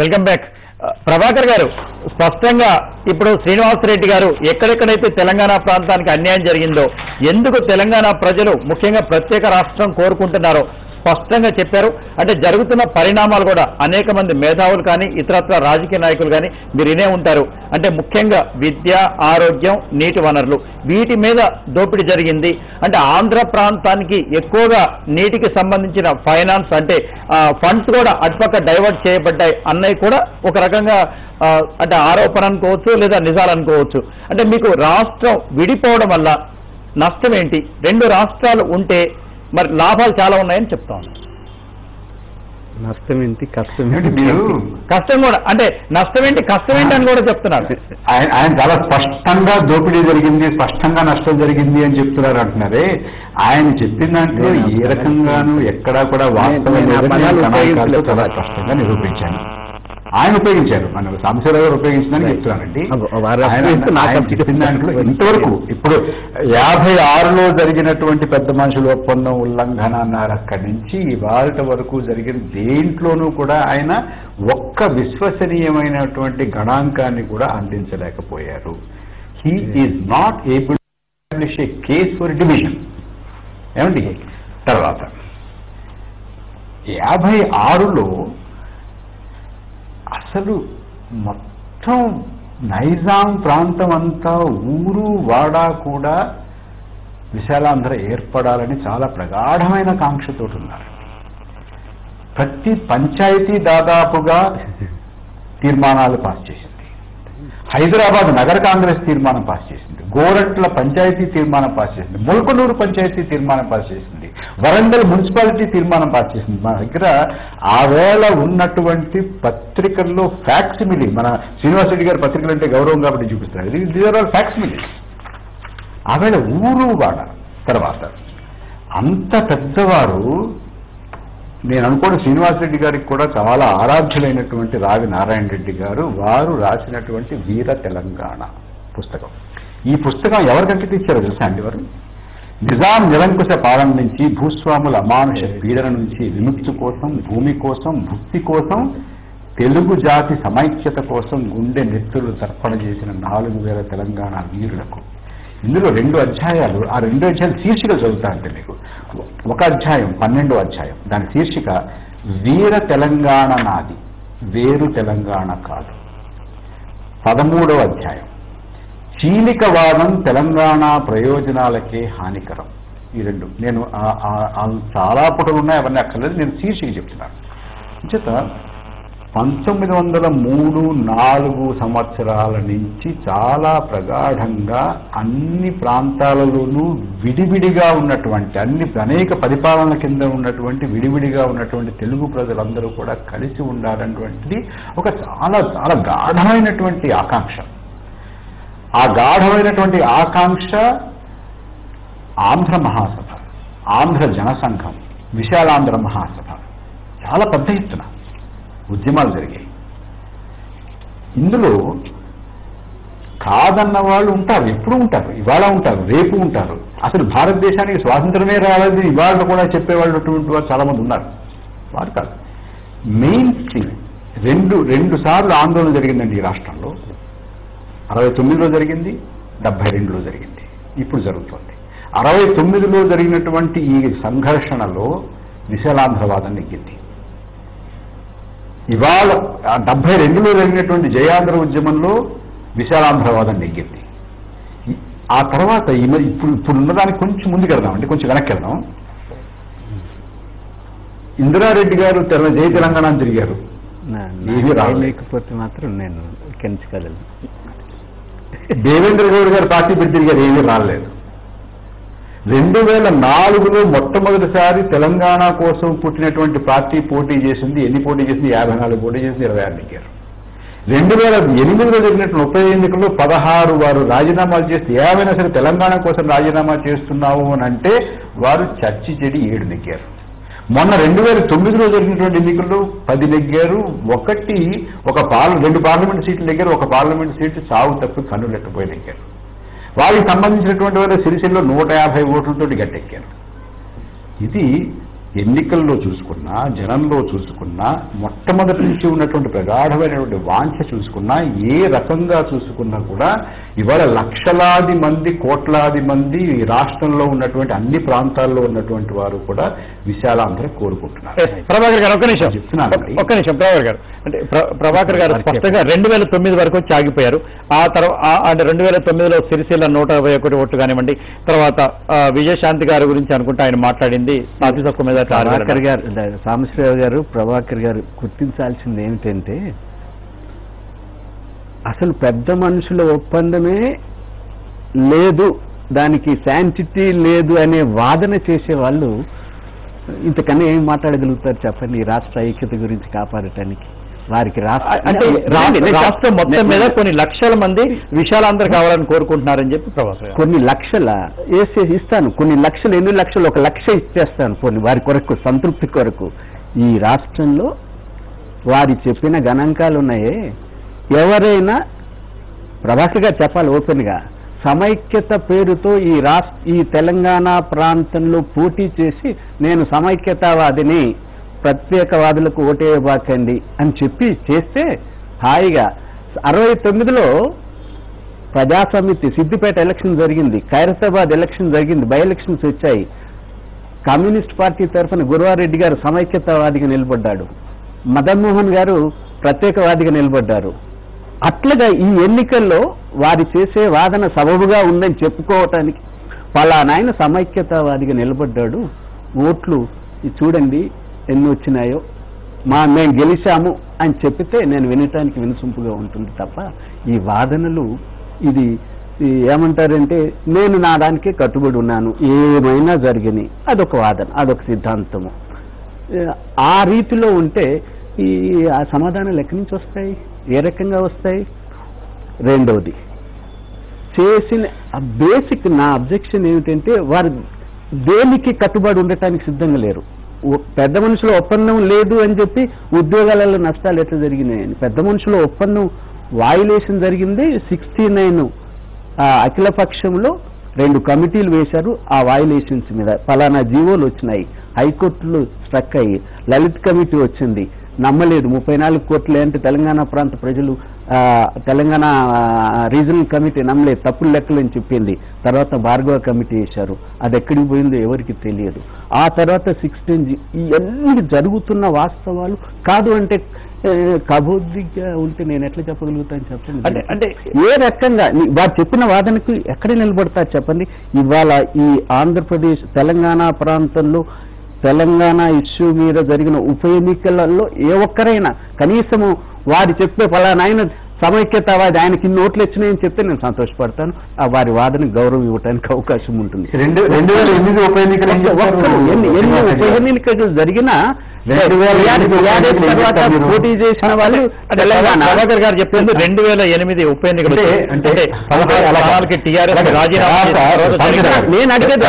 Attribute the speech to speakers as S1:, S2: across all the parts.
S1: Welcome back. Prabhakar గారు స్పష్టంగా ఇప్పుడు శ్రీనివాసరెడ్డి గారు ఎక్కడెక్కడైతే తెలంగాణ ప్రాంతానికి అన్యాయం జరిగిందో ఎందుకు తెలంగాణ ప్రజలు ముఖ్యంగా ప్రత్యేక రాష్ట్రం కోరుకుంటున్నారో స్పష్టంగా చెప్పారు. అంటే జరుగుతున్న పరిణామాలు కూడా అనేక మంది మేధావులు కానీ ఇతరత్ర రాజకీయ నాయకులు కానీ మీరు వినే ఉంటారు. అంటే ముఖ్యంగా విద్య ఆరోగ్యం నీటి వనరులు. వీటి మీద దోపిడీ జరిగింది. అంటే ఆంధ్ర ప్రాంతానికి ఎక్కువగా నీటికి సంబంధించిన ఫైనాన్స్ అంటే ఫండ్స్ కూడా అటుపక్క డైవర్ట్ చేయబడ్డాయి అన్నవి కూడా ఒక రకంగా అంటే ఆరోపణ అనుకోవచ్చు లేదా నిజాలు అనుకోవచ్చు. అంటే మీకు రాష్ట్రం విడిపోవడం వల్ల నష్టం ఏంటి? రెండు రాష్ట్రాలు ఉంటే మరి లాభాలు చాలా ఉన్నాయని చెప్తాను
S2: నష్టం ఏంటి? కష్టం
S3: ఏంటి? మీరు
S1: కష్టం కూడా అంటే నష్టం ఏంటి? కష్టం ఏంటి అని కూడా చెప్తున్నారు.
S3: ఆయన ఆయన చాలా స్పష్టంగా దోపిడీ జరిగింది స్పష్టంగా నష్టం జరిగింది అని చెప్తున్నారు అంటున్నారే. ఆయన చెప్పిన దాంట్లో ఏ రకంగానూ ఎక్కడా కూడా వాస్తవం
S2: నేను ఆ
S3: లేదని
S2: పదాలు
S3: గణాంకాలతో చాలా. స్పష్టంగా నిరూపించాను. ఆయన ఉపయోగించారు. మన సాంబశివరావు గారు ఉపయోగించిందని చెప్తున్నానండి దాంట్లో ఇంతవరకు ఇప్పుడు యాభై ఆరులో జరిగినటువంటి పెద్ద మనుషుల ఒప్పందం ఉల్లంఘన అన్నారు. అక్కడి నుంచి ఇవాళ వరకు జరిగిన దేంట్లోనూ కూడా ఆయన ఒక్క విశ్వసనీయమైనటువంటి గణాంకాన్ని కూడా అందించలేకపోయారు. He is not able establish a case for division ఏమండి? తర్వాత యాభై ఆరులో అసలు మొత్తం నైజాం ప్రాంతం అంతా ఊరు వాడా కూడా విశాలాంధ్ర ఏర్పడాలని చాలా ప్రగాఢమైన కాంక్షతో ఉన్నారు ప్రతి పంచాయతీ దాదాపుగా తీర్మానాలు పాస్ చేసింది. హైదరాబాద్ నగర కాంగ్రెస్ తీర్మానం పాస్ చేసింది. గోరట్ల పంచాయతీ తీర్మానం పాస్ చేసింది. ముల్కనూరు పంచాయతీ తీర్మానం పాస్ చేసింది. వరంగల్ మున్సిపాలిటీ తీర్మానం పాస్ చేసింది. మన దగ్గర ఆవేళ ఉన్నటువంటి పత్రికల్లో ఫ్యాక్స్ మిలి మన శ్రీనివాస్ రెడ్డి గారి పత్రికలు అంటే గౌరవం కాబట్టి చూపిస్తారు. ఇది దీస్ ఆర్ ఆల్ ఫ్యాక్స్ మిలి ఆవేళ ఊరు వాడ తర్వాత అంత పెద్దవారు నేను అనుకోని శ్రీనివాసరెడ్డి గారికి కూడా చాలా ఆరాధ్యులైనటువంటి రావి నారాయణ రెడ్డి గారు వారు రాసినటువంటి వీర తెలంగాణ పుస్తకం. ఈ పుస్తకం ఎవరికంటే ఇచ్చారో తెలుసా అండి వారు? నిజాం నిరంకుశ పాలన నుంచి భూస్వాముల అమానుష పీడన నుంచి విముక్తి కోసం భూమి కోసం భుక్తి కోసం తెలుగు జాతి సమైక్యత కోసం గుండె నెత్తులు తర్పణ చేసిన నాలుగు వేల తెలంగాణ వీరులకు. ఇందులో రెండు అధ్యాయాలు ఆ రెండు అధ్యాయాలు శీర్షిక చదువుతా అంటే మీకు. ఒక అధ్యాయం పన్నెండో అధ్యాయం. దాని శీర్షిక వీర తెలంగాణ నాది వేరు తెలంగాణ కాదు. పదమూడవ అధ్యాయం. చీలికవాదం తెలంగాణ ప్రయోజనాలకే హానికరం. ఈ రెండు. నేను చాలా పుటలు ఉన్నాయి అవన్నీ అక్కర్లేదు. నేను శీర్షిక చెప్తున్నాను. చేత పంతొమ్మిది వందల మూడు నాలుగు సంవత్సరాల నుంచి చాలా ప్రగాఢంగా అన్ని ప్రాంతాలలోనూ విడివిడిగా ఉన్నటువంటి అన్ని అనేక పరిపాలనల కింద ఉన్నటువంటి విడివిడిగా ఉన్నటువంటి తెలుగు ప్రజలందరూ కూడా కలిసి ఉండాలన్నటువంటిది ఒక చాలా చాలా గాఢమైనటువంటి ఆకాంక్ష. ఆ గాఢమైనటువంటి ఆకాంక్ష ఆంధ్ర మహాసభ ఆంధ్ర జనసంఘం విశాలాంధ్ర మహాసభ. చాలా పెద్ద ఎత్తున ఉద్యమాలు జరిగాయి. ఇందులో కాదన్న వాళ్ళు ఉంటారు ఎప్పుడు ఉంటారు ఇవాళ ఉంటారు రేపు ఉంటారు. అసలు భారతదేశానికి స్వాతంత్రమే రాలేదు ఇవాళ కూడా చెప్పేవాళ్ళు అటువంటి వారు చాలామంది ఉన్నారు. వారు కాదు. మెయిన్ థింగ్ రెండు రెండు సార్లు ఆందోళన జరిగిందండి ఈ రాష్ట్రం అరవై తొమ్మిదిలో జరిగింది డెబ్బై రెండులో జరిగింది. ఇప్పుడు జరుగుతోంది. అరవై తొమ్మిదిలో జరిగినటువంటి ఈ సంఘర్షణలో విశాలాంధ్రవాదం నెగ్గింది. ఇవాళ డెబ్బై రెండులో జరిగినటువంటి జయాంధ్ర ఉద్యమంలో విశాలాంధ్రవాదం నెగ్గింది. ఆ తర్వాత ఈ మరి ఇప్పుడు ఇప్పుడు ఉన్నదానికి కొంచెం ముందుకు వెళ్దాం అంటే కొంచెం వెనక్కి వెళ్దాం. ఇందిరారెడ్డి గారు తెల- జై తెలంగాణ తిరిగారు.
S2: లేకపోతే మాత్రం నేను కెంచుకోలేదు
S3: దేవేంద్ర గౌడ్ గారు పార్టీ పెట్టి తిరిగారు ఏమీ రాలేదు. రెండు వేల నాలుగులో మొట్టమొదటిసారి తెలంగాణ కోసం పుట్టినటువంటి పార్టీ పోటీ చేసింది ఎన్ని పోటీ చేసింది? యాభై నాలుగు పోటీ చేసింది ఇరవై ఆరు నెగ్గారు. రెండు వేల ఎనిమిదిలో జరిగినటువంటి ఉప ఎన్నికల్లో పదహారు వారు రాజీనామాలు చేస్తే ఏమైనా సరే తెలంగాణ కోసం రాజీనామా చేస్తున్నాము అని అంటే వారు చర్చి చెడి ఏడు నెగ్గారు. మొన్న రెండు వేల తొమ్మిదిలో జరిగినటువంటి ఎన్నికల్లో పది నెగ్గారు ఒకటి ఒక పార్ల రెండు పార్లమెంట్ సీట్లు నెగ్గారు ఒక పార్లమెంట్ సీటు సాగు తప్పి కన్నులెట్టపోయి నెగ్గారు. వాళ్ళకి సంబంధించినటువంటి వారు సిరిసిల్లో నూట యాభై ఓట్లతో గట్టెక్కారు. ఇది ఎన్నికల్లో చూసుకున్నా జనంలో చూసుకున్నా మొట్టమొదటి నుంచి ఉన్నటువంటి ప్రగాఢమైనటువంటి వాంఛ చూసుకున్నా ఏ రకంగా చూసుకున్నా కూడా ఇవాళ లక్షలాది మంది కోట్లాది మంది ఈ రాష్ట్రంలో ఉన్నటువంటి అన్ని ప్రాంతాల్లో ఉన్నటువంటి వారు కూడా విశాలాంధ్ర కోరుకుంటున్నారు.
S1: ప్రభాకర్ గారు ఒక్క నిమిషం.
S3: చెప్తున్నానండి.
S1: ఒక్క నిమిషం ప్రభాకర్ గారు. అంటే ప్ర- ప్రభాకర్ గారు స్పష్టంగా రెండు వేల తొమ్మిది వరకు వచ్చి ఆగిపోయారు. ఆ తర్వాత అంటే రెండు వేల తొమ్మిదిలో సిరిసిల్ల నూట యాభై ఒకటి ఓట్లు కానివ్వండి తర్వాత విజయశాంతి గారి గురించి అనుకుంటా ఆయన మాట్లాడింది. అతి తక్కువ మీద
S2: ప్రభాకర్ గారు సాంబశ్రావు గారు ప్రభాకర్ గారు గుర్తించాల్సింది ఏమిటంటే అసలు పెద్ద మనుషుల ఒప్పందమే లేదు దానికి శాంటిటీ లేదు అనే వాదన చేసే వాళ్ళు ఇంతకన్నా ఏం మాట్లాడగలుగుతారు చెప్పండి ఈ రాష్ట్ర ఐక్యత గురించి కాపాడటానికి? వారికి రాష్ట్ర
S1: అంటే రాష్ట్ర- మొత్తం మీద కొన్ని లక్షల మంది విశాలాంధ్ర కావాలని కోరుకుంటున్నారని చెప్పి ప్రభాకర్
S2: కొన్ని లక్షల వేసే ఇస్తాను. కొన్ని లక్షలు ఎన్ని లక్షలు? ఒక లక్ష ఇచ్చేస్తాను కొన్ని వారి కొరకు సంతృప్తి కొరకు. ఈ రాష్ట్రంలో వారి చెప్పిన గణాంకాలు ఉన్నాయే. ఎవరైనా ప్రభాకర్గా గారు చెప్పాలి ఓపెన్గా. సమైక్యత పేరుతో ఈ రాష్ట్ర ఈ తెలంగాణ ప్రాంతంలో పోటీ చేసి నేను సమైక్యతావాదిని ప్రత్యేకవాదులకు ఓటేయబాకండి అని చెప్పి చేస్తే హాయిగా. అరవై తొమ్మిదిలో ప్రజాసమితి సిద్దిపేట ఎలక్షన్ జరిగింది ఖైరతాబాద్ ఎలక్షన్ జరిగింది బై ఎలక్షన్స్ వచ్చాయి. కమ్యూనిస్ట్ పార్టీ తరఫున గురువారెడ్డి గారు సమైక్యతావాదిగా నిలబడ్డాడు. మదన్మోహన్ గారు ప్రత్యేకవాదిగా నిలబడ్డారు. అట్లుగా ఈ ఎన్నికల్లో వారి చేసే వాదన సబబుగా ఉందని చెప్పుకోవటానికి పలానాయన సమైక్యతావాదిగా నిలబడ్డాడు. ఓట్లు చూడండి ఎన్ని వచ్చినాయో. మా మేము గెలిచాము అని చెప్పితే నేను వినటానికి వినసొంపుగా ఉంటుంది తప్ప ఈ వాదనలు ఇది ఏమంటారంటే నేను నా దానికే కట్టుబడి ఉన్నాను. ఏమైనా జరిగినాయి అదొక వాదన అదొక సిద్ధాంతము. ఆ రీతిలో ఉంటే ఈ ఆ సమాధానాలు ఎక్కడి నుంచి వస్తాయి? ఏ రకంగా వస్తాయి? రెండవది చేసిన బేసిక్ నా అబ్జెక్షన్ ఏమిటంటే వారు దేనికి కట్టుబడి ఉండటానికి సిద్ధంగా లేరు. పెద్ద మనుషుల ఒప్పందం లేదు అని చెప్పి ఉద్యోగాలలో నష్టాలు ఎట్లా జరిగినాయని. పెద్ద మనుషుల ఒప్పందం వాయులేషన్ జరిగింది. సిక్స్టీ నైన్ అఖిల పక్షంలో రెండు కమిటీలు వేశారు. ఆ వాయులేషన్స్ మీద ఫలానా జీవోలు వచ్చినాయి. హైకోర్టులు స్ట్రక్ అయ్యి లలిత్ కమిటీ వచ్చింది. నమ్మలేదు. ముప్పై నాలుగు కోట్లే అంటే తెలంగాణ ప్రాంత ప్రజలు తెలంగాణ రీజనల్ కమిటీ నమ్మలేదు. తప్పులు లెక్కలు అని చెప్పింది. తర్వాత భార్గవ కమిటీ వేశారు. అది ఎక్కడికి పోయిందో ఎవరికి తెలియదు. ఆ తర్వాత సిక్స్టీన్ ఇవన్నీ జరుగుతున్న వాస్తవాలు కాదు అంటే కబోద్దిగా ఉంటే నేను ఎట్లా చెప్పగలుగుతాను చెప్పండి?
S1: అంటే అంటే
S2: ఏ రకంగా? వారు చెప్పిన వాదనకు ఎక్కడ నిలబడతారు చెప్పండి? ఇవాళ ఈ ఆంధ్రప్రదేశ్ తెలంగాణ ప్రాంతంలో తెలంగాణ ఇష్యూ మీద జరిగిన ఉప ఎన్నికలలో ఏ ఒక్కరైనా కనీసము వారు చెప్పే ఫలానాయన సమైక్యతావాది ఆయనకి ఇన్ని ఓట్లు వచ్చినాయని చెప్తే నేను సంతోషపడతాను. ఆ వారి వాదనకు గౌరవం ఇవ్వడానికి అవకాశం ఉంటుంది. ఎన్ని ఉప ఎన్నికలు జరిగినా పోటీ చేసిన వాళ్ళు
S1: ప్రభాకర్ గారు చెప్పింది రెండు వేల ఎనిమిది ఉప ఎన్నికలు
S3: అంటే- పదహారు
S1: టీఆర్ఎస్ రాజీనామా.
S2: నేను అడిగేది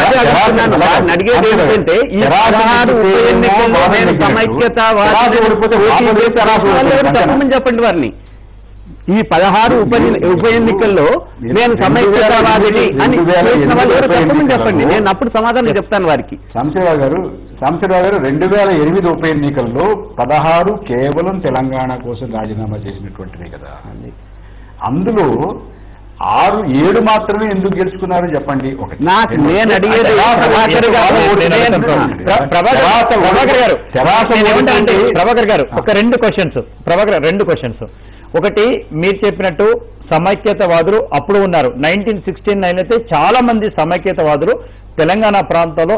S2: అడిగేది ఏంటంటే ఈ పదహారు ఉప ఎన్నికల్లో నేను చెప్పండి వారిని. ఈ పదహారు ఉప ఉప ఎన్నికల్లో నేను సమైక్యతావాదిని అని చేసిన వాళ్ళు ఎవరు చెప్పమని చెప్పండి. నేను అప్పుడు సమాధానం చెప్తాను వారికి.
S3: సాంశీరావు గారు సాంశీరావు గారు రెండు వేల ఎనిమిది ఉప ఎన్నికల్లో పదహారు కేవలం తెలంగాణ కోసం రాజీనామా చేసినటువంటివి కదా. అందులో ఆరు ఏడు మాత్రమే ఎందుకు గెలుచుకున్నారు చెప్పండి?
S2: నాకు. నేను అడిగేది ప్రభాకర్ గారు,
S1: ఒక రెండు క్వశ్చన్స్ ప్రభాకర్ రెండు క్వశ్చన్స్ ఒకటి మీరు చెప్పినట్టు సమైక్యతవాదులు అప్పుడు ఉన్నారు. నైన్టీన్ సిక్స్టీ నైన్ అయితే చాలా మంది సమైక్యతవాదులు తెలంగాణ ప్రాంతంలో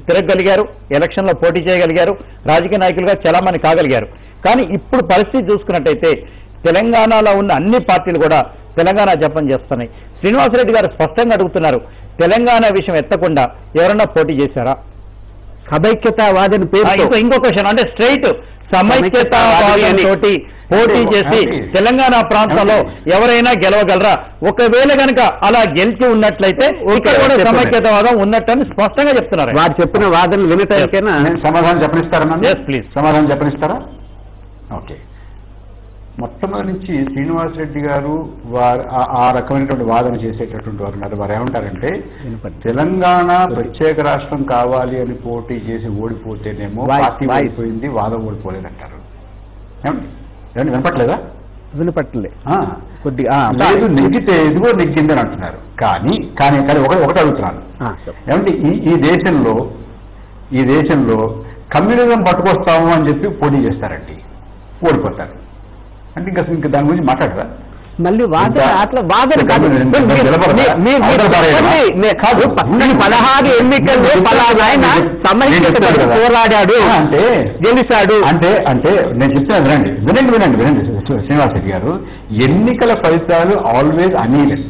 S1: తిరగగలిగారు ఎలక్షన్లో పోటీ చేయగలిగారు రాజకీయ నాయకులుగా చలామణి కాగలిగారు కానీ ఇప్పుడు పరిస్థితి చూసుకున్నట్టయితే తెలంగాణలో ఉన్న అన్ని పార్టీలు కూడా తెలంగాణ జపం చేస్తున్నాయి శ్రీనివాసరెడ్డి గారు స్పష్టంగా అడుగుతున్నారు తెలంగాణ విషయం ఎత్తకుండా ఎవరన్నా పోటీ చేశారా
S2: సమైక్యతావాదిని పేరు
S1: ఇంకో క్వశ్చన్ అంటే స్ట్రైట్
S2: సమైక్యతావాది.
S1: తోటి పోటీ చేసి తెలంగాణ ప్రాంతంలో ఎవరైనా గెలవగలరా? ఒకవేళ గనక అలా గెలిచి ఉన్నట్లయితే ఇక్కడ కూడా. సమైక్యతావాదం ఉన్నట్టని స్పష్టంగా చెప్తున్నారు.
S2: వారు చెప్పిన వాదనలు వినటానికైనా
S3: నేను సమాధానం చెప్పనిస్తారా
S1: please.
S3: సమాధానం చెప్పనిస్తారా? ఓకే మొట్టమొదటి నుంచి శ్రీనివాసరెడ్డి గారు వారు ఆ- రకమైనటువంటి వాదన చేసేటటువంటి వారు ఉన్నారు. వారు ఏమంటారంటే. తెలంగాణ ప్రత్యేక రాష్ట్రం కావాలి అని పోటీ చేసి ఓడిపోతేనేమో పార్టీ. ఓడిపోయింది వాదం ఓడిపోలేదంటారు. ఏమండి? ఏమండి వినపట్లేదా?
S2: వినపట్టలే
S3: ఆ.
S2: కొద్దిగా
S3: లేదు నెగ్గితే ఇదిగో నెగ్గిందని అంటున్నారు. కానీ కానీ కానీ ఒకటి ఒకటి అడుగుతున్నాను. ఏమంటే ఈ ఈ దేశంలో ఈ దేశంలో కమ్యూనిజం పట్టుకొస్తాము అని చెప్పి పోటీ చేస్తారండి. ఓడిపోతారు. అంటే ఇంకా ఇంకా దాని గురించి మాట్లాడరా?
S2: మళ్ళీ వాదన అట్లా వాదన కాదు. కాదు? పదహారు ఎన్నికల్లో సమైక్యత పోరాడాడు
S3: అంటే
S2: గెలిచాడు.
S3: అంటే అంటే నేను చెప్తాను వినండి. వినండి వినండి వినండి. శ్రీనివాస్ రెడ్డి గారు ఎన్నికల ఫలితాలు ఆల్వేజ్ అనీవెన్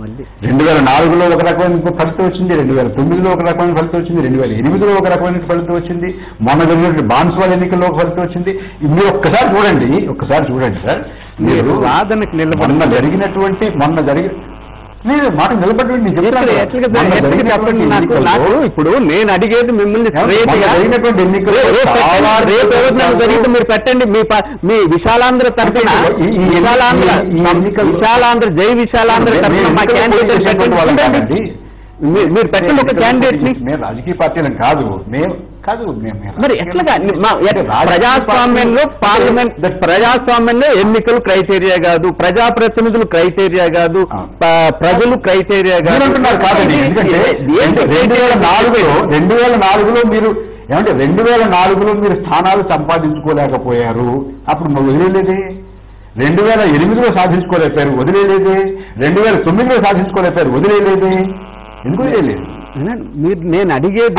S2: మళ్ళీ.
S3: రెండు వేల నాలుగులో ఒక రకమైన ఫలితం వచ్చింది రెండు వేల తొమ్మిదిలో ఒక రకమైన ఫలితం వచ్చింది రెండు వేల ఎనిమిదిలో ఒక రకమైన ఫలితం వచ్చింది మొన్న జరిగినటువంటి బాన్స్వాల్ ఎన్నికల్లో ఒక ఫలితం వచ్చింది. మీరు ఒక్కసారి చూడండి ఒక్కసారి చూడండి సార్. మీరు
S2: వాదనకు నిలబడి
S3: మొన్న జరిగినటువంటి మొన్న జరిగి లేదు మాట నిలబడి
S2: ఇప్పుడు నేను అడిగేది మిమ్మల్ని జరిగితే మీరు పెట్టండి మీ మీ విశాలాంధ్ర తరఫున విశాలాంధ్ర విశాలాంధ్ర జై విశాలాంధ్ర తరఫున మా క్యాండిడేట్ మీరు పెట్టండి ఒక క్యాండిడేట్ని.
S3: మేము రాజకీయ పార్టీలం కాదు. మేము కాదు
S2: మరి ఎట్లాగా? ప్రజాస్వామ్యంలో పార్లమెంట్ ప్రజాస్వామ్యంలో ఎన్నికలు క్రైటీరియా కాదు ప్రజాప్రతినిధులు క్రైటీరియా కాదు ప్రజలు క్రైటీరియా కాదు.
S3: అంటున్నారు కాదండి. ఎందుకంటే రెండు వేల నాలుగులో రెండు వేల నాలుగులో మీరు ఏమంటే రెండు వేల నాలుగులో మీరు స్థానాలు సంపాదించుకోలేకపోయారు. అప్పుడు మరి వదిలేలేదే రెండు వేల ఎనిమిదిలో సాధించుకోలేకపోయారు వదిలేలేదే రెండు వేల తొమ్మిదిలో సాధించుకోలేకపోయారు వదిలేలేదే ఎందుకు వదిలేదు
S2: మీరు నేను అడిగేది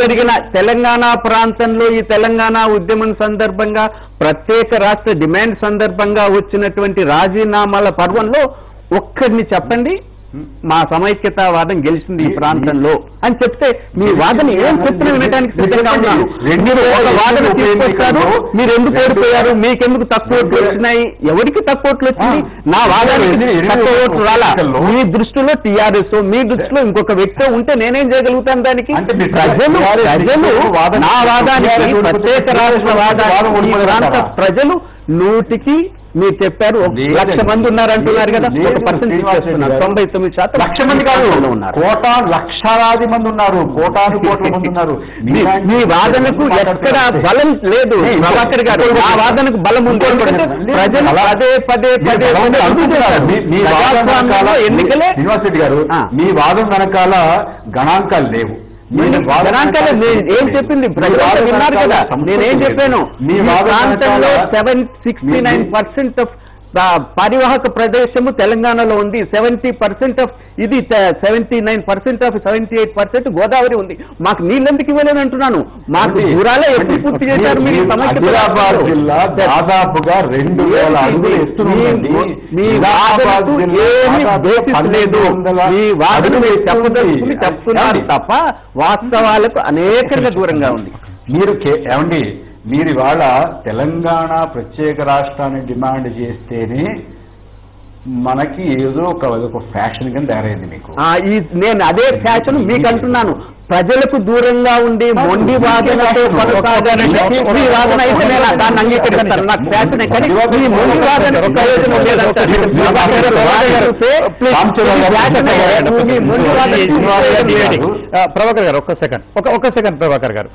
S2: జరిగిన తెలంగాణ ప్రాంతంలో ఈ తెలంగాణ ఉద్యమం సందర్భంగా ప్రత్యేక రాష్ట్ర డిమాండ్ సందర్భంగా వచ్చినటువంటి రాజీనామాల పర్వంలో ఒక్కరిని చెప్పండి. మా సమైక్యతావాదం గెలిచింది ఈ ప్రాంతంలో. అని చెప్తే మీ వాదన ఏం చెప్పినా వినడానికి సిద్ధంగా ఉన్నాను. వాదన తీసుకొస్తారు మీరు ఎందుకు ఓడిపోయారు మీకెందుకు తక్కువ ఓట్లు వచ్చినాయి? ఎవరికి తక్కువ ఓట్లు వచ్చింది? నా వాదానికి తక్కువ ఓట్లు రాలా? మీ దృష్టిలో టీఆర్ఎస్ మీ దృష్టిలో ఇంకొక వ్యక్తి ఉంటే నేనేం చేయగలుగుతాను దానికి? ప్రజలు ప్రజలు నా వాదానికి ప్రత్యేక రాష్ట్ర వాదానికి ప్రాంత. ప్రజలు నూటికి మీరు చెప్పారు. లక్ష మంది ఉన్నారు అంటున్నారు కదా ఒక పర్సెంట్. తొంభై తొమ్మిది శాతం
S3: లక్ష మంది కాదు
S2: ఉన్నారు
S3: కోటా లక్షలాది మంది ఉన్నారు కోటాను కోట్ల మంది ఉన్నారు.
S2: మీ- వాదనకు ఎక్కడ బలం లేదు ప్రభాకర్ గారు. ఆ వాదనకు బలం ఉంది. ఎందుకంటే ప్రజలు పదే పదే పదే
S3: మీ- వాదన
S2: ఎన్నికలే
S3: రెడ్డి గారు. మీ వాదం వెనకాల గణాంకాలు లేవు.
S2: నేను ఏం చెప్పింది? విన్నారు కదా. నేనేం. చెప్పాను?
S3: మీ
S2: ప్రాంతంలో seven sixty nine percent of పరివాహక ప్రదేశము తెలంగాణలో ఉంది. సెవెంటీ పర్సెంట్ ఆఫ్ ఇది seventy nine percent of seventy eight percent Godavari ఉంది. మాకు నీళ్ళెందుకు ఇవ్వలేని అంటున్నాను? మాకు దూరాలే ఎప్పుడు పూర్తి చేశారు? మీరు సమస్య
S3: జిల్లా దాదాపుగా రెండు వేల అడుగులు ఎత్తునుందండి.
S2: మీ- మీ
S3: ఆదిలాబాద్
S2: వాదనకు
S3: జిల్లా
S2: ఏమీ
S3: దాదాపుగా
S2: బేసిస్ లేదు
S3: 1200
S2: మీ వాదన
S3: అడుగులు
S2: మీరు
S3: ఎత్తు
S2: చెప్పదలుచుకుని
S3: ఉంది.
S2: చెప్తున్నారు
S3: ఏమండి?
S2: తప్ప వాస్తవాలకు అనేకంగా దూరంగా ఉంది.
S3: మీరు ఏమండి? మీరు ఇవాళ తెలంగాణ ప్రత్యేక రాష్ట్రాన్ని డిమాండ్ చేస్తేనే మనకి ఏదో ఒక ఒక ఫ్యాషన్ కింద తయారైంది మీకు.
S2: ఈ నేను అదే ఫ్యాషన్ మీకు అంటున్నాను ప్రజలకు దూరంగా ఉండి మొండి వాదనతో వాదన అయితే నేను దాన్ని అంగీకరిస్తాను. నాకు ఫ్యాషన్ కానీ ఈ మొండి వాదన ప్రయోజనం లేదంటారు. ప్రభాకర్ గారు,
S1: ఒక్క సెకండ్. ఒక ఒక్క సెకండ్ ప్రభాకర్ గారు.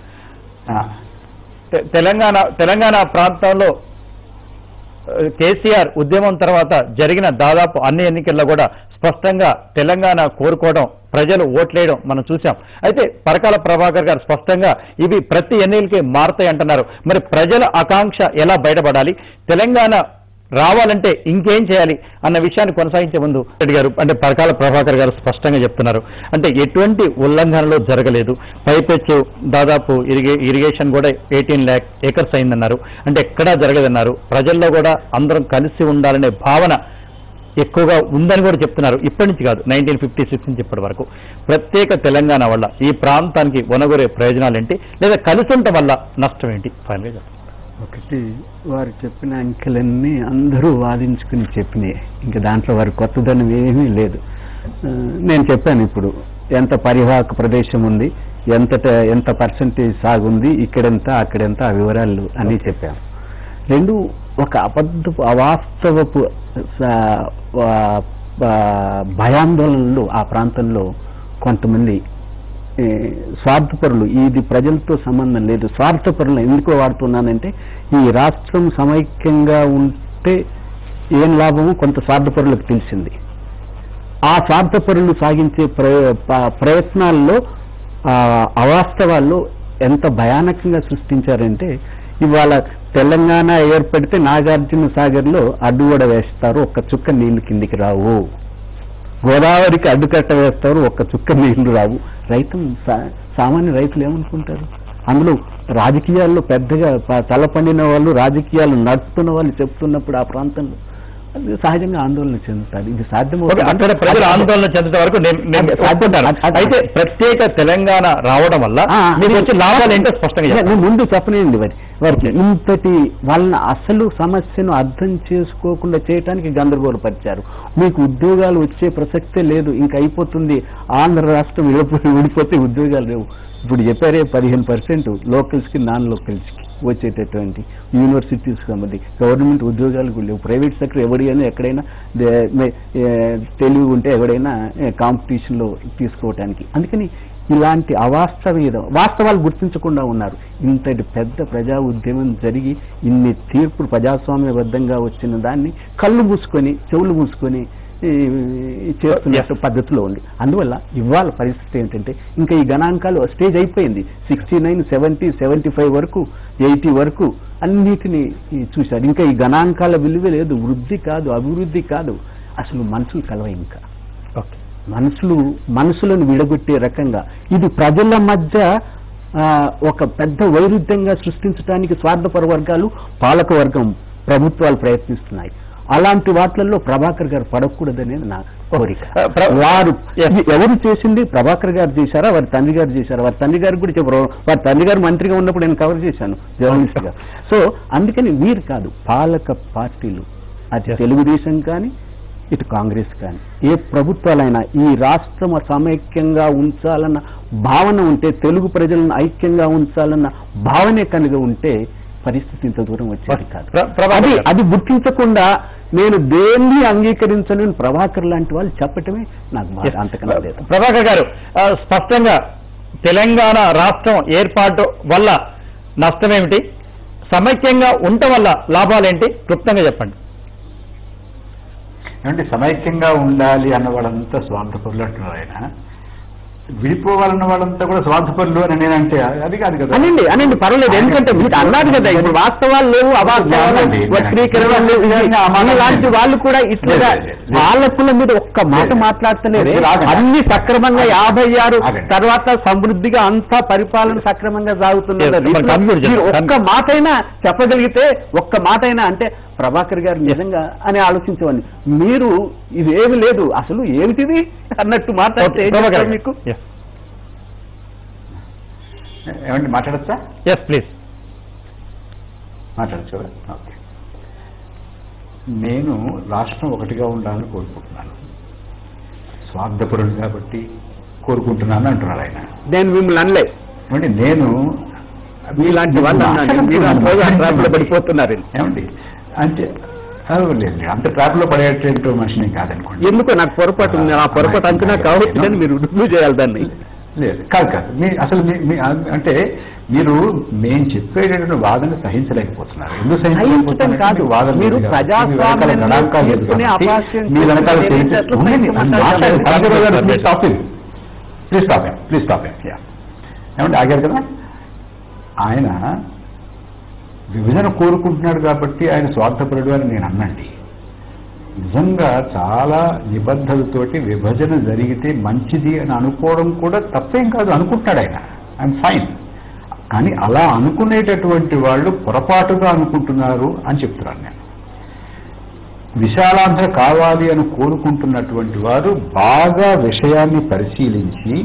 S1: తెలంగాణ తెలంగాణ ప్రాంతంలో కేసీఆర్ ఉద్యమం తర్వాత జరిగిన దాదాపు అన్ని ఎన్నికల్లో కూడా స్పష్టంగా తెలంగాణ కోరుకోవడం ప్రజలు ఓట్లేయడం మనం చూసాం అయితే పరకాల ప్రభాకర్ గారు స్పష్టంగా ఇవి ప్రతి ఎన్నికలకి మారుతాయి అంటున్నారు మరి ప్రజల ఆకాంక్ష ఎలా బయటపడాలి? తెలంగాణ రావాలంటే ఇంకేం చేయాలి అన్న విషయాన్ని కొనసాగించే ముందు రెడ్డి గారు అంటే పరకాల ప్రభాకర్ గారు స్పష్టంగా చెప్తున్నారు. అంటే ఎటువంటి ఉల్లంఘనలో జరగలేదు. పైపెచ్చు దాదాపు ఇరిగే ఇరిగేషన్ కూడా ఎయిటీన్ ల్యాక్ ఏకర్స్ అయిందన్నారు. అంటే ఎక్కడా జరగదన్నారు ప్రజల్లో కూడా అందరం కలిసి ఉండాలనే భావన ఎక్కువగా ఉందని కూడా చెప్తున్నారు. ఇప్పటి నుంచి కాదు నైన్టీన్ ఫిఫ్టీ సిక్స్ నుంచి ఇప్పటి వరకు. ప్రత్యేక తెలంగాణ వల్ల ఈ ప్రాంతానికి వనగొరే ప్రయోజనాలు ఏంటి? లేదా కలిసి ఉండటం వల్ల నష్టం ఏంటి? ఫైనల్గా చెప్పండి.
S2: ఒకటి వారు చెప్పిన అంకెలన్నీ అందరూ వాదించుకుని చెప్పినాయి. ఇంకా దాంట్లో వారి కొత్తదనం ఏమీ లేదు. నేను చెప్పాను ఇప్పుడు ఎంత పరివాహక ప్రదేశం ఉంది ఎంత ఎంత పర్సంటేజ్ సాగుంది ఇక్కడెంత అక్కడెంత ఆ వివరాలు అన్నీ చెప్పాము రెండు ఒక అబద్ధపు అవాస్తవపు భయాందోళనలు ఆ ప్రాంతంలో కొంతమంది స్వార్థపరులు. ఇది ప్రజలతో సంబంధం లేదు. స్వార్థపరులు ఎందుకు వాడుతున్నానంటే ఈ రాష్ట్రం సమైక్యంగా ఉంటే ఏం లాభమో? కొంత స్వార్థపరులకు తెలిసింది. ఆ స్వార్థపరులు సాగించే ప్రయ- ప్రయత్నాల్లో అవాస్తవాల్లో ఎంత భయానకంగా సృష్టించారంటే ఇవాళ తెలంగాణ ఏర్పడితే నాగార్జున సాగర్లో అడ్డుగోడ వేస్తారు. ఒక్క చుక్క నీళ్ళు కిందికి రావు. గోదావరికి అడ్డుకట్ట వేస్తారు ఒక్క చుక్క నీళ్ళు రావు. రైతు సామాన్య రైతులు ఏమనుకుంటారు? అందులో రాజకీయాల్లో పెద్దగా తలపండిన వాళ్ళు రాజకీయాలు నడుపుతున్న వాళ్ళు చెప్తున్నప్పుడు ఆ ప్రాంతంలో అది సహజంగా ఆందోళన చెందుతారు. ఇది సాధ్యమవుతుంది
S1: ఓకే, అక్కడ ప్రజలు ఆందోళన చెందట వరకు అయితే ప్రత్యేక తెలంగాణ రావడం వల్ల వచ్చే లాభాలు ఏంటో స్పష్టంగా.
S2: ముందు చెప్పనండి వారి వారికి ఇంతటి వాళ్ళని అసలు సమస్యను అర్థం చేసుకోకుండా చేయటానికి గందరగోళపరిచారు మీకు ఉద్యోగాలు వచ్చే ప్రసక్తే లేదు ఇంకా అయిపోతుంది. ఆంధ్ర రాష్ట్రం విడిపోతే ఉద్యోగాలు లేవు. ఇప్పుడు చెప్పారే పదిహేను పర్సెంట్ లోకల్స్కి నాన్ లోకల్స్కి. వచ్చేటటువంటి యూనివర్సిటీస్ సంబంధించి గవర్నమెంట్ ఉద్యోగాలు కూడా లేవు. ప్రైవేట్ సెక్టర్ ఎవరైనా ఎక్కడైనా తెలివి ఉంటే ఎవడైనా కాంపిటీషన్లో తీసుకోవటానికి. అందుకని ఇలాంటి అవాస్తవ వాస్తవాలు గుర్తించకుండా ఉన్నారు. ఇంతటి పెద్ద ప్రజా ఉద్యమం జరిగి ఇన్ని తీర్పులు ప్రజాస్వామ్యబద్ధంగా వచ్చిన దాన్ని కళ్ళు మూసుకొని చెవులు మూసుకొని చేస్తున్నట్టు పద్ధతిలో ఉంది. అందువల్ల ఇవాళ పరిస్థితి ఏంటంటే ఇంకా ఈ గణాంకాలు స్టేజ్ అయిపోయింది. Sixty nine seventy seventy five వరకు ఎయిటీ వరకు అన్నిటినీ చూశారు. ఇంకా ఈ గణాంకాల విలువ లేదు. వృద్ధి కాదు అభివృద్ధి కాదు. అసలు మనుషులు కలవ ఇంకా.
S1: ఓకే.
S2: మనసులు మనసులను విడగొట్టే రకంగా ఇది ప్రజల మధ్య ఒక పెద్ద వైరుధ్యంగా సృష్టించడానికి స్వార్థపర వర్గాలు పాలక వర్గం ప్రభుత్వాలు ప్రయత్నిస్తున్నాయి. అలాంటి వాటిల్లో ప్రభాకర్ గారు పడకూడదనేది నా కోరిక. వారు ఎవరు చేసింది? ప్రభాకర్ గారు చేశారా? వారి తండ్రి గారు చేశారా? వారి తండ్రి గారు కూడా చెప్పరు వారి తండ్రి గారు మంత్రిగా ఉన్నప్పుడు నేను కవర్ చేశాను జర్నలిస్ట్గా. సో అందుకని వీరు కాదు పాలక పార్టీలు. అది. తెలుగుదేశం కానీ ఇటు కాంగ్రెస్ కానీ. ఏ ప్రభుత్వాలైనా ఈ రాష్ట్రం సమైక్యంగా ఉంచాలన్న భావన ఉంటే తెలుగు ప్రజలను ఐక్యంగా ఉంచాలన్న భావనే కనుక ఉంటే పరిస్థితి ఇంత దూరం వచ్చేది కాదు. అది. అది గుర్తించకుండా నేను దేన్ని అంగీకరించను ప్రభాకర్ లాంటి వాళ్ళు చెప్పటమే నాకు అంతకన్నా లేదు.
S1: ప్రభాకర్ గారు స్పష్టంగా తెలంగాణ రాష్ట్రం ఏర్పాటు వల్ల నష్టమేమిటి? సమైక్యంగా ఉండటం వల్ల లాభాలేంటి? క్లుప్తంగా చెప్పండి.
S3: ఏమంటే సమైక్యంగా ఉండాలి అన్న వాళ్ళంతా స్వార్థపరులు అంటున్నారు ఆయన. విడిపోవాలన్న వాళ్ళంతా కూడా స్వార్థపరులు అని నేనంటే అది కాదు కదా
S2: అనండి అనండి పర్వాలేదు ఎందుకంటే మీకు అన్నారు కదా ఇప్పుడు వాస్తవాలు లేవు అవాస్తవాలు అలాంటి వాళ్ళు కూడా ఇట్లా
S3: లేదు.
S2: పాలకుల మీద ఒక్క మాట. మాట్లాడతలేరే. అన్ని సక్రమంగా యాభై ఆరు. తర్వాత సమృద్ధిగా అంతా పరిపాలన సక్రమంగా సాగుతున్న
S1: Yes, మరి
S2: రీతిలో
S1: conclude చేయండి.
S2: మీరు ఒక్క మాటైనా చెప్పగలిగితే ఒక్క మాటైనా అంటే ప్రభాకర్ గారు నిజంగా అని ఆలోచించేవాడిని. మీరు ఇది ఏమి లేదు అసలు ఏమిటిది అన్నట్టు మాట్లాడితే మీకు?
S3: ఏమండి మాట్లాడచ్చా?
S1: ఎస్ ప్లీజ్
S3: మాట్లాడచ్చు? ఓకే నేను రాష్ట్రం ఒకటిగా ఉండాలని కోరుకుంటున్నాను. స్వార్థపరుడు కాబట్టి కోరుకుంటున్నాను అంటున్నాడు ఆయన.
S2: నేను మిమ్మల్ని అనలే.
S3: ఏమండి నేను
S2: మీలాంటి వాళ్ళు పడిపోతున్నారు.
S3: ఏమండి? అంటే లేదు. అంత ట్రాప్లో పడేటట్టు మనిషిని కాదనుకోండి.
S2: ఎందుకో నాకు పొరపాటు ఉంది. ఆ పొరపాటు అంచనా కావచ్చు మీరు రుజువు చేయాలి దాన్ని.
S3: లేదు కాదు కాదు. మీ అసలు మీ అంటే మీరు నేను చెప్పేటటువంటి వాదన సహించలేకపోతున్నారు. ఎందుకు
S2: కాదు.
S3: మీ వాదన
S2: మీరు
S3: మీ వెనకాల please stop him. Please. Yeah. ఏమంటే ఆగారు కదా? ఆయన విభజన కోరుకుంటున్నాడు కాబట్టి ఆయన స్వార్థపరుడు అని నేను అన్నండి. నిజంగా చాలా నిబద్ధతతోటి విభజన జరిగితే మంచిది అని అనుకోవడం కూడా తప్పేం కాదు అనుకుంటాడు ఆయన. ఐఎమ్ ఫైన్ కానీ అలా అనుకునేటటువంటి వాళ్ళు పొరపాటుగా అనుకుంటున్నారు అని చెప్తున్నాను నేను. విశాలాంధ్ర కావాలి అని కోరుకుంటున్నటువంటి వారు బాగా విషయాన్ని పరిశీలించి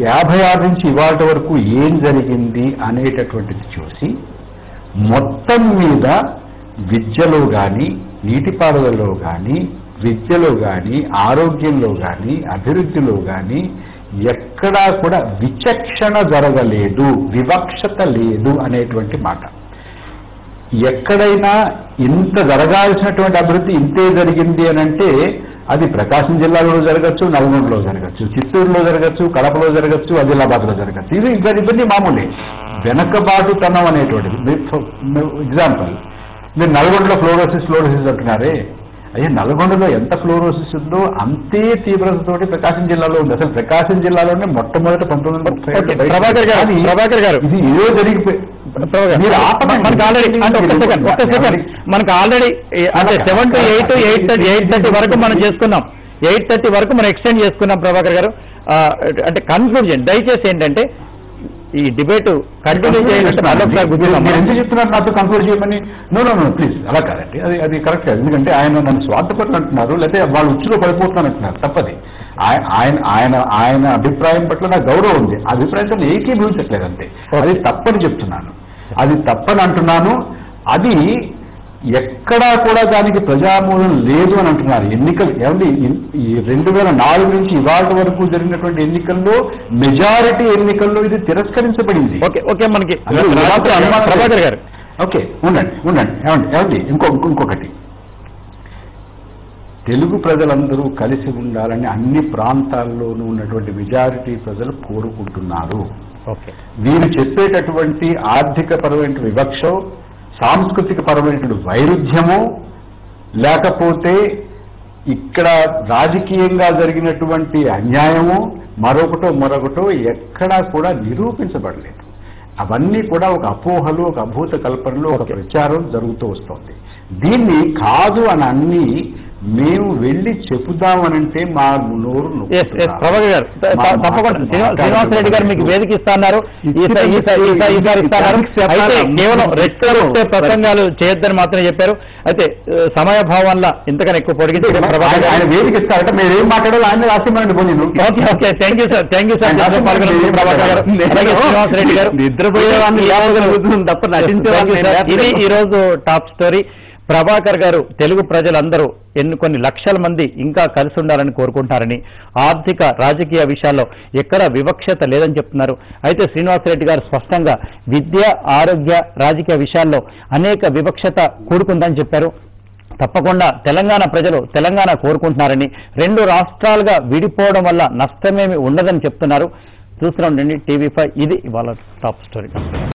S3: యాభై ఆరు నుంచి ఇవాళ వరకు ఏం జరిగింది అనేటటువంటిది చూసి మొత్తం మీద విద్యలో కానీ నీటిపారుదలలో కానీ విద్యలో కానీ ఆరోగ్యంలో కానీ అభివృద్ధిలో కానీ ఎక్కడా కూడా విచక్షణ జరగలేదు వివక్షత లేదు అనేటువంటి మాట. ఎక్కడైనా ఇంత జరగాల్సినటువంటి అభివృద్ధి ఇంతే జరిగింది అని అంటే అది ప్రకాశం జిల్లాలో జరగచ్చు నల్గొండలో జరగచ్చు చిత్తూరులో జరగచ్చు కడపలో జరగచ్చు ఆదిలాబాద్లో జరగచ్చు. ఇది ఇంకా ఇవన్నీ మామూలే. వెనకబాటుతనం అనేటువంటిది. ఎగ్జాంపుల్ మీరు నల్గొండలో ఫ్లోరోసిస్ ఫ్లోరోసిస్ అంటున్నారే? అయ్యే నల్గొండలో ఎంత ఫ్లోరోసిస్ ఉందో అంతే తీవ్రతతోటి ప్రకాశం జిల్లాలో ఉంది. అసలు ప్రకాశం జిల్లాలోనే మొట్టమొదటి పంతొమ్మిది వందల
S1: ప్రభాకర్ గారు, ప్రభాకర్ గారు.
S3: ఇది ఏదో జరిగిపోయి.
S1: మనకు ఆల్రెడీ మనకు ఆల్రెడీ అంటే seven to eight eight thirty eight thirty వరకు మనం చేసుకున్నాం. ఎయిట్ థర్టీ వరకు మనం ఎక్స్టెండ్ చేసుకున్నాం ప్రభాకర్ గారు. అంటే కన్క్లూజన్ దయచేసి ఏంటంటే ఈ డిబేట్ కంటిన్యూ చేయాలంటే
S3: ఎందుకు చెప్తున్నారు నాతో కంక్లూడ్ చేయమని? నో నో నో ప్లీజ్ అలా కాదండి. అది అది కరెక్ట్ కాదు. ఎందుకంటే ఆయన నన్ను స్వార్థపరులు అంటున్నారు లేకపోతే వాళ్ళు ఉచ్చులో పడిపోతున్నాను అంటున్నారు. తప్పది. ఆయ- ఆయన ఆయన ఆయన అభిప్రాయం పట్ల నాకు గౌరవం ఉంది. ఆ అభిప్రాయంతో ఏకీభవించట్లేదు అంతే. అది తప్పని చెప్తున్నాను. అది తప్పని అంటున్నాను. అది ఎక్కడా కూడా దానికి ప్రజామూలం లేదు అని అంటున్నారు. ఎన్నికలు ఏమండి రెండు వేల నాలుగు నుంచి ఇవాళ వరకు జరిగినటువంటి ఎన్నికల్లో మెజారిటీ ఎన్నికల్లో ఇది తిరస్కరించబడింది.
S1: ఓకే ఓకే మనకి. ప్రభాకర్ గారు.
S3: ఓకే ఉండండి ఉండండి ఏమండి ఏమండి ఇంకో ఇంకొకటి. తెలుగు ప్రజలందరూ కలిసి ఉండాలని అన్ని ప్రాంతాల్లోనూ ఉన్నటువంటి మెజారిటీ ప్రజలు కోరుకుంటున్నారు.
S1: ఓకే.
S3: వీరు చెప్పేటటువంటి ఆర్థిక పరమైన వివక్ష సాంస్కృతిక పరమైనటువంటి వైరుధ్యము లేకపోతే ఇక్కడ రాజకీయంగా జరిగినటువంటి అన్యాయము మరొకటో మరొకటో ఎక్కడా కూడా నిరూపించబడలేదు. అవన్నీ కూడా ఒక అపోహలు ఒక అభూత కల్పనలు ఒక ప్రచారం జరుగుతూ వస్తోంది. దీన్ని కాదు అని అన్ని మేము వెళ్ళి చెబుదామనంటే మా నోరు.
S1: ప్రభాకర్ గారు తప్పకుండా. శ్రీనివాస్ రెడ్డి గారు మీకు వేదిక ఇస్తున్నారు. కేవలం వస్తే ప్రసంగాలు చేయొద్దని మాత్రమే చెప్పారు. అయితే ఆ, సమయభావం ఇంతకన్నా ఎక్కువ పొడిగించి
S3: ఆయన- వేదిక ఇస్తారంటే మీరు ఏం మాట్లాడాలో ఆయన రాసిమనండి
S1: okay okay. Thank you sir thank you sir Prabhakar గారు. శ్రీనివాస్ రెడ్డి గారు.
S2: నిద్రపోయేవాడిని తప్ప
S1: sir. ఇది ఈ రోజు టాప్ స్టోరీ. ప్రభాకర్ గారు తెలుగు ప్రజలందరూ ఎన్ని కొన్ని లక్షల మంది ఇంకా కలిసి ఉండాలని కోరుకుంటారని ఆర్థిక రాజకీయ విషయాల్లో ఎక్కడ వివక్షత లేదని చెప్తున్నారు. అయితే శ్రీనివాసరెడ్డి గారు స్పష్టంగా విద్య ఆరోగ్య రాజకీయ విషయాల్లో అనేక వివక్షత కూడుకుందని చెప్పారు. తప్పకుండా తెలంగాణ ప్రజలు తెలంగాణ కోరుకుంటున్నారని రెండు రాష్ట్రాలుగా విడిపోవడం వల్ల నష్టమేమి ఉండదని చెప్తున్నారు. చూస్తూ ఉండండి టీవీ ఫైవ్. ఇది ఇవాళ టాప్ స్టోరీ